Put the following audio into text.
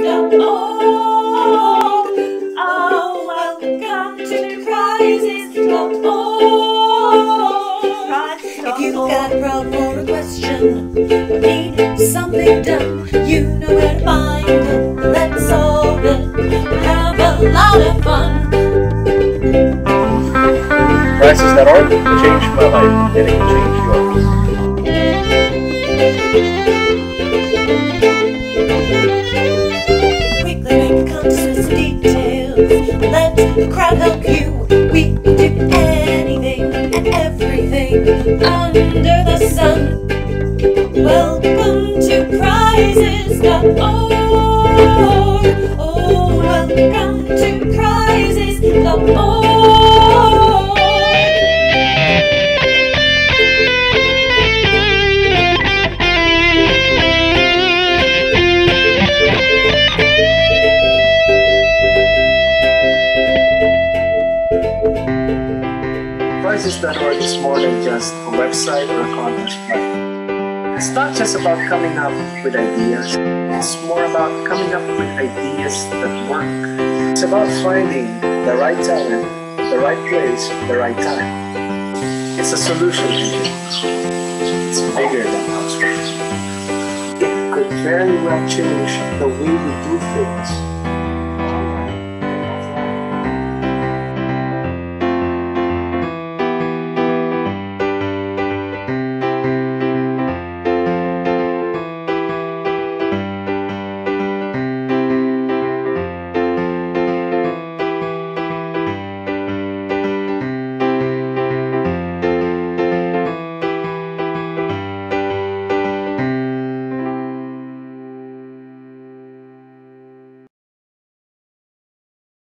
Prizes.org. Oh, welcome to Prizes.org. If you've got a problem or a question, need something done, you know where to find it. Let's. Have a lot of fun. Changed my life, and it can change yours. Crowd help you. We do anything and everything under the sun. Welcome to Prizes.org. Oh, welcome to Prizes.org. Prizes.org is more than just a website or a content platform. It's not just about coming up with ideas, it's more about coming up with ideas that work. It's about finding the right talent, the right place, the right time. It's a solution. It's bigger than housework. It could very well change the way we do things